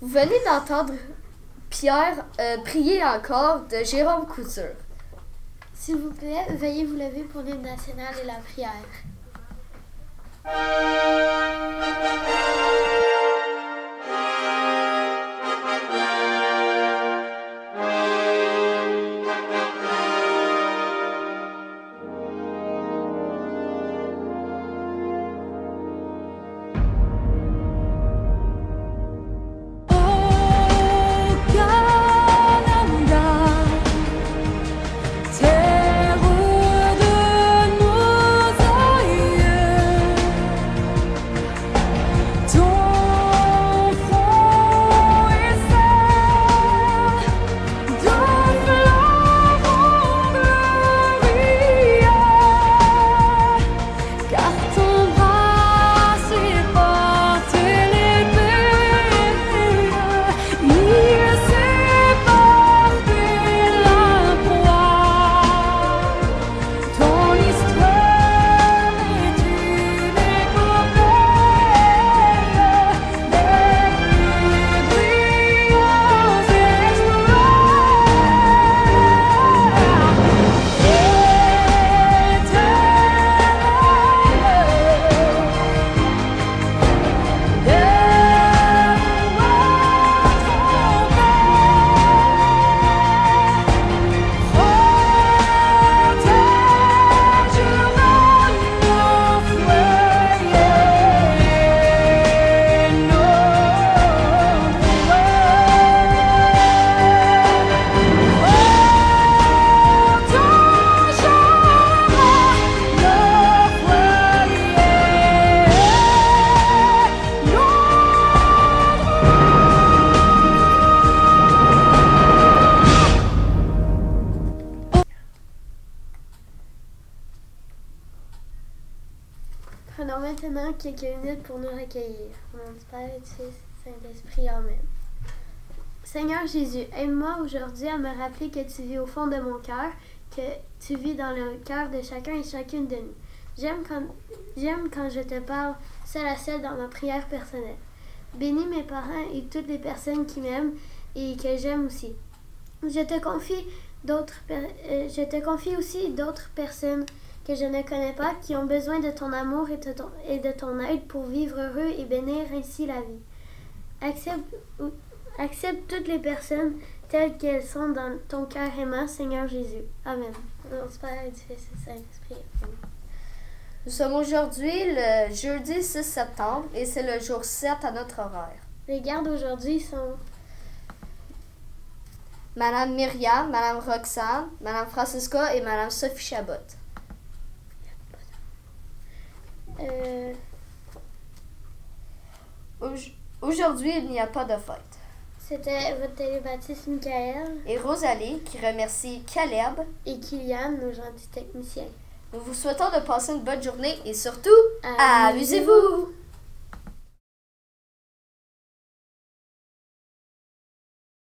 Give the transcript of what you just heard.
Vous venez d'entendre Pierre euh, prier encore de Jérôme Couture. S'il vous plaît, veuillez vous lever pour l'hymne national et la prière. Prenons maintenant quelques minutes pour nous recueillir. Fils et du Saint-Esprit. Amen. Seigneur Jésus, aide-moi aujourd'hui à me rappeler que tu vis au fond de mon cœur, que tu vis dans le cœur de chacun et chacune de nous. J'aime quand, j'aime quand je te parle seul à seul dans ma prière personnelle. Bénis mes parents et toutes les personnes qui m'aiment et que j'aime aussi. Je te confie d'autres, euh, je te confie aussi d'autres personnes que je ne connais pas qui ont besoin de ton amour et de ton, et de ton aide pour vivre heureux et bénir ainsi la vie. Accepte, ou- accepte toutes les personnes telles qu'elles sont dans ton cœur aimant, Seigneur Jésus. Amen. Amen. Nous sommes aujourd'hui le jeudi 6 septembre et c'est le jour 7 à notre horaire. Les gardes aujourd'hui sont Madame Myriam, Madame Roxane, Madame Francisca et Madame Sophie Chabot. Euh, Auj- Aujourd'hui, il n'y a pas de fête. c'était votre télébaptiste Michael Et Rosalie qui remercie Caleb. et Kylian, nos gentils techniciens. Nous vous souhaitons de passer une bonne journée et surtout, amusez-vous!